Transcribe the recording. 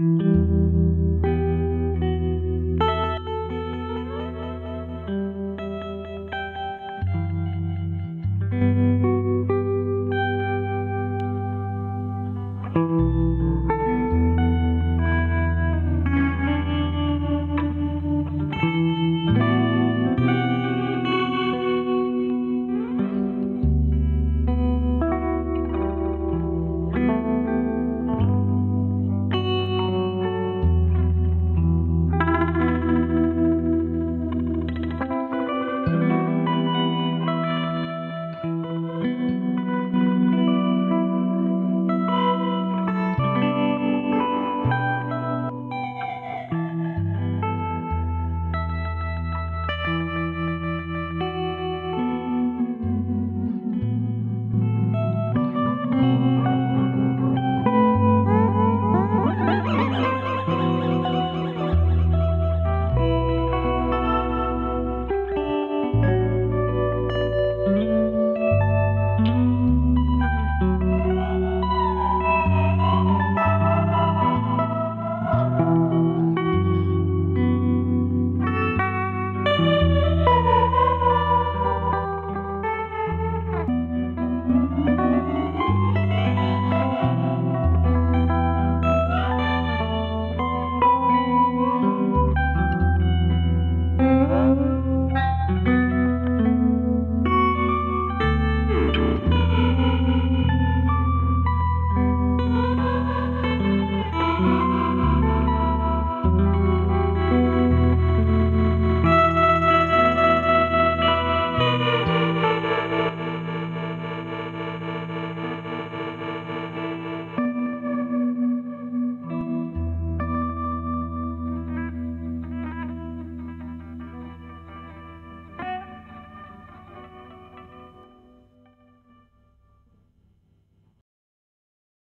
Música